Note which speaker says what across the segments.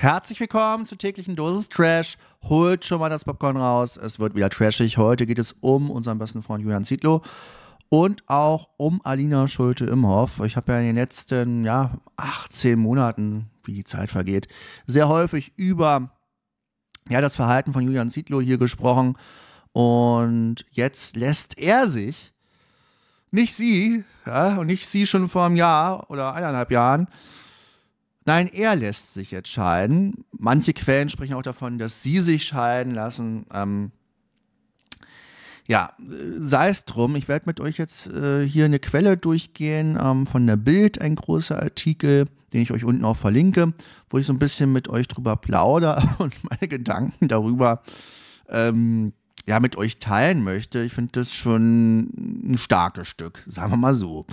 Speaker 1: Herzlich willkommen zur täglichen Dosis Trash. Holt schon mal das Popcorn raus. Es wird wieder trashig. Heute geht es um unseren besten Freund Julian Zietlow und auch um Alina Schulte-Imhoff. Ich habe ja in den letzten ja, 18 Monaten, wie die Zeit vergeht, sehr häufig über ja, das Verhalten von Julian Zietlow hier gesprochen. Und jetzt lässt er sich, nicht sie, ja, und nicht sie schon vor einem Jahr oder eineinhalb Jahren, Nein, er lässt sich jetzt scheiden. Manche Quellen sprechen auch davon, dass sie sich scheiden lassen. Ähm, ja, sei es drum. Ich werde mit euch jetzt äh, hier eine Quelle durchgehen ähm, von der Bild, ein großer Artikel, den ich euch unten auch verlinke, wo ich so ein bisschen mit euch drüber plaudere und meine Gedanken darüber ähm, ja, mit euch teilen möchte. Ich finde das schon ein starkes Stück, sagen wir mal so.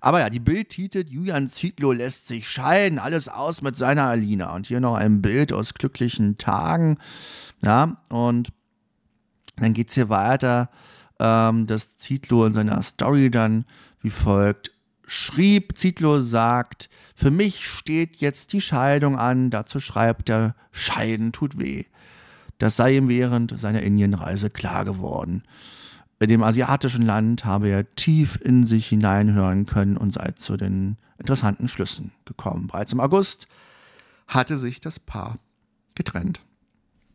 Speaker 1: Aber ja, die Bild titelt, Julian Zietlow lässt sich scheiden, alles aus mit seiner Alina. Und hier noch ein Bild aus glücklichen Tagen. Ja, und dann geht es hier weiter, ähm, dass Zietlow in seiner Story dann wie folgt schrieb. Zietlow sagt, für mich steht jetzt die Scheidung an. Dazu schreibt er, Scheiden tut weh. Das sei ihm während seiner Indienreise klar geworden. In dem asiatischen Land habe er tief in sich hineinhören können und sei zu den interessanten Schlüssen gekommen. Bereits im August hatte sich das Paar getrennt.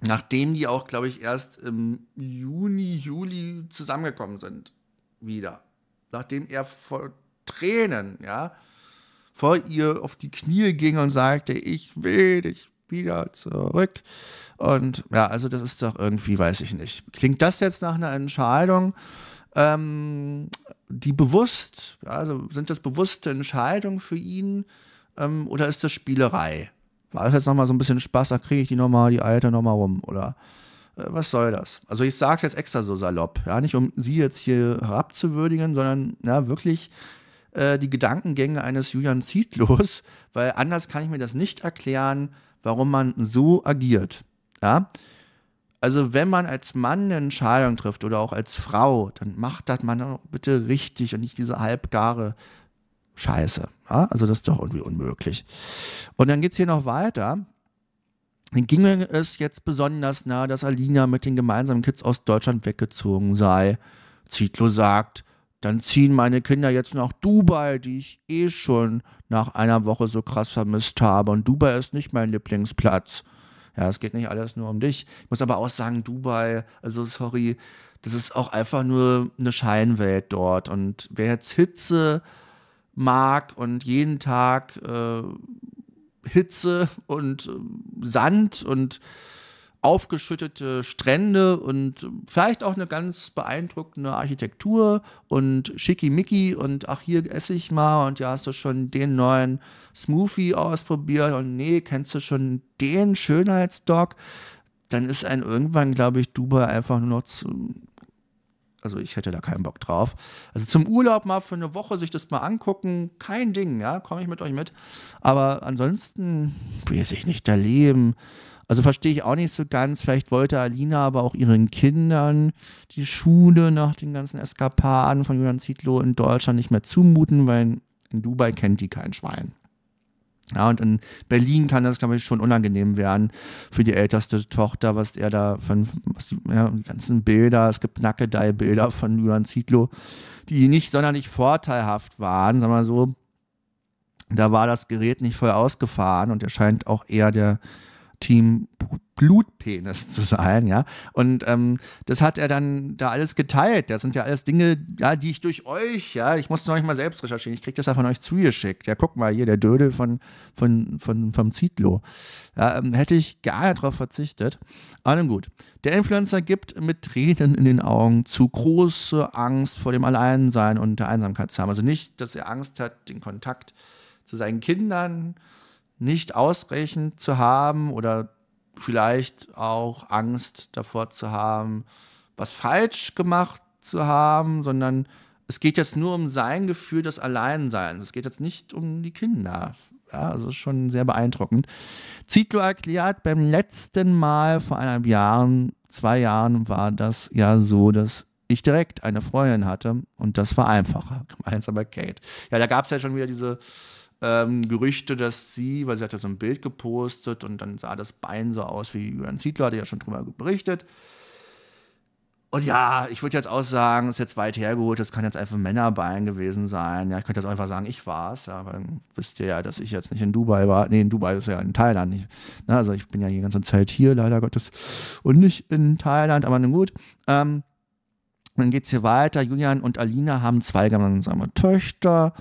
Speaker 1: Nachdem die auch, glaube ich, erst im Juni, Juli zusammengekommen sind. Wieder. Nachdem er vor Tränen, ja, vor ihr auf die Knie ging und sagte, ich will dich wieder zurück. Und ja, also das ist doch irgendwie, weiß ich nicht. Klingt das jetzt nach einer Entscheidung, ähm, die bewusst, also sind das bewusste Entscheidungen für ihn ähm, oder ist das Spielerei? War das jetzt nochmal so ein bisschen Spaß, da kriege ich die nochmal, die alte nochmal rum oder äh, was soll das? Also ich sage es jetzt extra so salopp, ja, nicht um sie jetzt hier herabzuwürdigen, sondern ja, wirklich äh, die Gedankengänge eines Julian Zietlos, weil anders kann ich mir das nicht erklären, warum man so agiert. Ja? Also, wenn man als Mann eine Entscheidung trifft oder auch als Frau, dann macht das man bitte richtig und nicht diese halbgare Scheiße. Ja? Also, das ist doch irgendwie unmöglich. Und dann geht es hier noch weiter. Dann ginge es jetzt besonders nahe, dass Alina mit den gemeinsamen Kids aus Deutschland weggezogen sei. Zitlo sagt, dann ziehen meine Kinder jetzt nach Dubai, die ich eh schon nach einer Woche so krass vermisst habe. Und Dubai ist nicht mein Lieblingsplatz. Ja, es geht nicht alles nur um dich. Ich muss aber auch sagen, Dubai, also sorry, das ist auch einfach nur eine Scheinwelt dort. Und wer jetzt Hitze mag und jeden Tag äh, Hitze und äh, Sand und aufgeschüttete Strände und vielleicht auch eine ganz beeindruckende Architektur und schickimicki und ach, hier esse ich mal und ja, hast du schon den neuen Smoothie ausprobiert und nee, kennst du schon den Schönheitsdog? Dann ist ein irgendwann, glaube ich, Dubai einfach nur noch zu, also ich hätte da keinen Bock drauf. Also zum Urlaub mal für eine Woche sich das mal angucken, kein Ding, ja, komme ich mit euch mit. Aber ansonsten weiß ich nicht, da leben also verstehe ich auch nicht so ganz. Vielleicht wollte Alina aber auch ihren Kindern die Schule nach den ganzen Eskapaden von Julian Zietlow in Deutschland nicht mehr zumuten, weil in Dubai kennt die kein Schwein. Ja, und in Berlin kann das, glaube ich, schon unangenehm werden für die älteste Tochter, was er da von, was die, ja, die ganzen Bilder, es gibt Nackedei-Bilder von Julian Zietlow, die nicht sonderlich vorteilhaft waren, sagen wir mal so. Da war das Gerät nicht voll ausgefahren und er scheint auch eher der Team Blutpenis zu sein, ja. Und ähm, das hat er dann da alles geteilt. Das sind ja alles Dinge, ja, die ich durch euch, ja, ich musste noch nicht mal selbst recherchieren, ich kriege das ja von euch zugeschickt. Ja, guck mal hier, der Dödel von, von, von, vom Zitlo. Ja, ähm, hätte ich gar nicht darauf verzichtet. Aber nun gut. Der Influencer gibt mit Tränen in den Augen zu große Angst vor dem Alleinsein und der Einsamkeit zu haben. Also nicht, dass er Angst hat, den Kontakt zu seinen Kindern äh, nicht ausreichend zu haben oder vielleicht auch Angst davor zu haben, was falsch gemacht zu haben, sondern es geht jetzt nur um sein Gefühl des Alleinseins. Es geht jetzt nicht um die Kinder. Ja, also schon sehr beeindruckend. Zitlo erklärt, beim letzten Mal vor eineinhalb Jahren, zwei Jahren, war das ja so, dass ich direkt eine Freundin hatte und das war einfacher. Gemeinsam bei Kate. Ja, da gab es ja schon wieder diese ähm, Gerüchte, dass sie, weil sie hat ja so ein Bild gepostet und dann sah das Bein so aus wie Julian Zietlow, hatte ja schon drüber berichtet. Und ja, ich würde jetzt auch sagen, ist jetzt weit hergeholt, das kann jetzt einfach ein Männerbein gewesen sein. Ja, ich könnte jetzt einfach sagen, ich war's, ja, aber dann wisst ihr ja, dass ich jetzt nicht in Dubai war. Nee, in Dubai ist ja in Thailand nicht. Na, also ich bin ja die ganze Zeit hier, leider Gottes, und nicht in Thailand, aber nun gut. Ähm, dann geht's hier weiter. Julian und Alina haben zwei gemeinsame Töchter.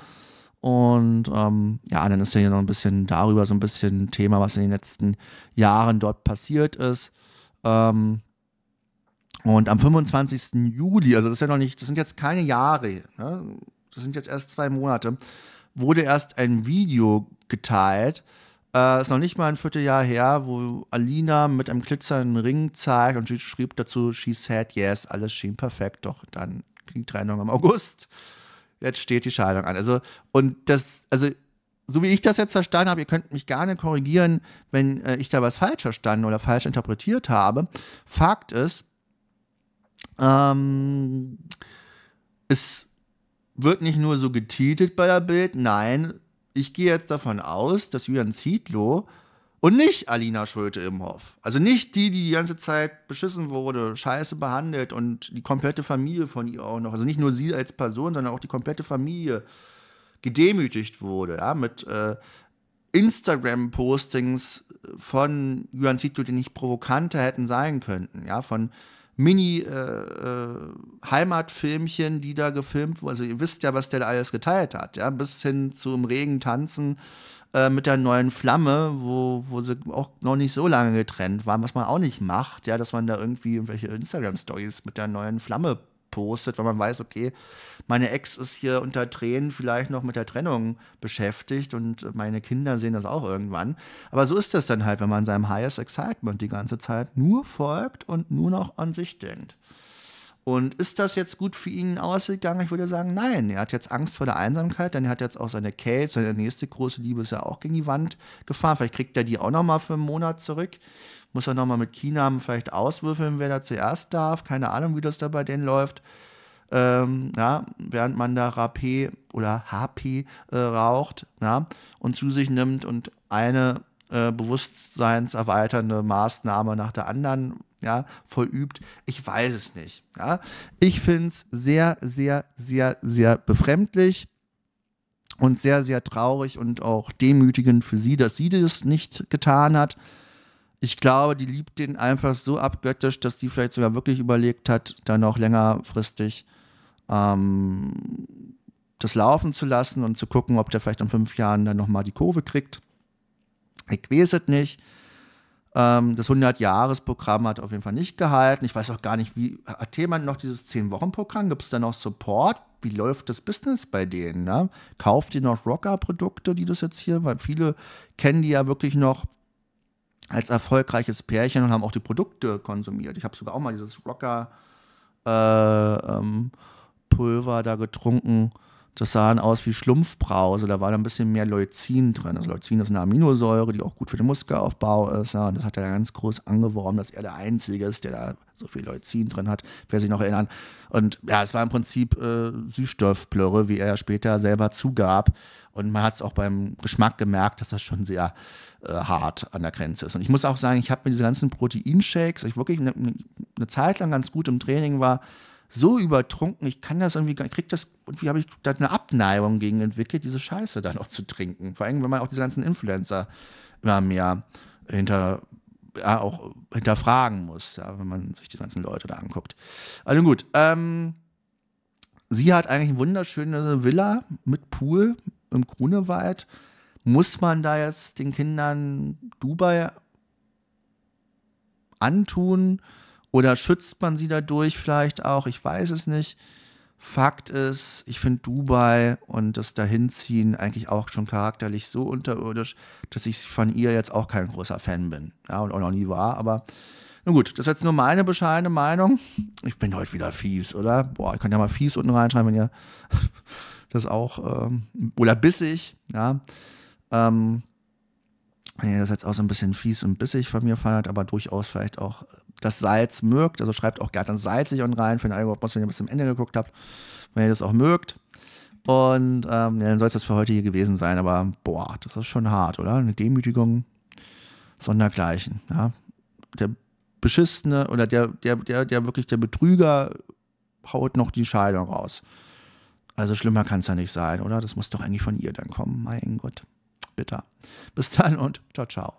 Speaker 1: Und ähm, ja, dann ist ja hier noch ein bisschen darüber so ein bisschen Thema, was in den letzten Jahren dort passiert ist. Ähm, und am 25. Juli, also das ist ja noch nicht, das sind jetzt keine Jahre, ne? das sind jetzt erst zwei Monate, wurde erst ein Video geteilt, äh, ist noch nicht mal ein Vierteljahr her, wo Alina mit einem glitzernden Ring zeigt und sie schrieb dazu, she said yes, alles schien perfekt, doch dann ging Trennung im August. Jetzt steht die Scheidung an. Also, und das, also, so wie ich das jetzt verstanden habe, ihr könnt mich gerne korrigieren, wenn äh, ich da was falsch verstanden oder falsch interpretiert habe. Fakt ist, ähm, es wird nicht nur so getitelt bei der Bild, nein, ich gehe jetzt davon aus, dass Julian Zietlow und nicht Alina Schulte Imhoff, also nicht die, die die ganze Zeit beschissen wurde, scheiße behandelt und die komplette Familie von ihr auch noch, also nicht nur sie als Person, sondern auch die komplette Familie gedemütigt wurde, ja, mit äh, Instagram-Postings von Julian Zietlow, die nicht provokanter hätten sein könnten, ja, von Mini-Heimatfilmchen, äh, äh, die da gefilmt wurden. Also ihr wisst ja, was der da alles geteilt hat, ja, bis hin zum Regen tanzen äh, mit der neuen Flamme, wo, wo sie auch noch nicht so lange getrennt waren, was man auch nicht macht, ja, dass man da irgendwie irgendwelche Instagram-Stories mit der neuen Flamme postet, weil man weiß, okay, meine Ex ist hier unter Tränen vielleicht noch mit der Trennung beschäftigt und meine Kinder sehen das auch irgendwann. Aber so ist das dann halt, wenn man seinem Highest Excitement die ganze Zeit nur folgt und nur noch an sich denkt. Und ist das jetzt gut für ihn ausgegangen? Ich würde sagen, nein. Er hat jetzt Angst vor der Einsamkeit, denn er hat jetzt auch seine Kate, seine nächste große Liebe ist ja auch gegen die Wand gefahren. Vielleicht kriegt er die auch nochmal für einen Monat zurück. Muss er nochmal mit China vielleicht auswürfeln, wer da zuerst darf. Keine Ahnung, wie das da bei denen läuft. Ähm, ja, während man da Rapé oder HP äh, raucht ja, und zu sich nimmt und eine äh, bewusstseinserweiternde Maßnahme nach der anderen ja, vollübt. Ich weiß es nicht. Ja. Ich finde es sehr, sehr, sehr, sehr befremdlich und sehr, sehr traurig und auch demütigend für sie, dass sie das nicht getan hat ich glaube, die liebt den einfach so abgöttisch, dass die vielleicht sogar wirklich überlegt hat, dann auch längerfristig ähm, das laufen zu lassen und zu gucken, ob der vielleicht in fünf Jahren dann nochmal die Kurve kriegt. Ich weiß es nicht. Ähm, das 100-Jahres-Programm hat auf jeden Fall nicht gehalten. Ich weiß auch gar nicht, wie hat jemand noch dieses 10-Wochen-Programm? Gibt es da noch Support? Wie läuft das Business bei denen? Ne? Kauft ihr noch Rocker-Produkte, die das jetzt hier, weil viele kennen die ja wirklich noch als erfolgreiches Pärchen und haben auch die Produkte konsumiert. Ich habe sogar auch mal dieses Rocker äh, ähm, Pulver da getrunken. Das sah dann aus wie Schlumpfbrause. Da war da ein bisschen mehr Leucin drin. Also Leucin ist eine Aminosäure, die auch gut für den Muskelaufbau ist. Ja, und das hat er ganz groß angeworben, dass er der Einzige ist, der da so viel Leucin drin hat, wer sich noch erinnern. Und ja, es war im Prinzip äh, Süßstoffplörre, wie er später selber zugab. Und man hat es auch beim Geschmack gemerkt, dass das schon sehr äh, hart an der Grenze ist. Und ich muss auch sagen, ich habe mir diese ganzen Proteinshakes, ich wirklich eine, eine Zeit lang ganz gut im Training war, so übertrunken, ich kann das irgendwie, krieg das, irgendwie habe ich da eine Abneigung gegen entwickelt, diese Scheiße dann auch zu trinken. Vor allem, wenn man auch diese ganzen Influencer immer mehr hinter, ja, auch hinterfragen muss, ja, wenn man sich die ganzen Leute da anguckt. Also gut, ähm, sie hat eigentlich eine wunderschöne Villa mit Pool im Grunewald. Muss man da jetzt den Kindern Dubai antun? Oder schützt man sie dadurch vielleicht auch? Ich weiß es nicht. Fakt ist, ich finde Dubai und das Dahinziehen eigentlich auch schon charakterlich so unterirdisch, dass ich von ihr jetzt auch kein großer Fan bin. Ja, und auch noch nie war. Aber na gut, das ist jetzt nur meine bescheidene Meinung. Ich bin heute wieder fies, oder? Boah, ich kann ja mal fies unten reinschreiben, wenn ihr das auch, ähm, oder bissig, ja. Ähm, ihr das jetzt auch so ein bisschen fies und bissig von mir feiert, aber durchaus vielleicht auch das Salz mögt. Also schreibt auch gerne salzig und rein für den Algorithmus, wenn ihr bis zum Ende geguckt habt, wenn ihr das auch mögt. Und ähm, ja, dann soll es das für heute hier gewesen sein. Aber boah, das ist schon hart, oder? Eine Demütigung sondergleichen. Ja? Der Beschissene oder der, der, der, der wirklich der Betrüger haut noch die Scheidung raus. Also schlimmer kann es ja nicht sein, oder? Das muss doch eigentlich von ihr dann kommen. Mein Gott. Bitter. Bis dann und ciao, ciao.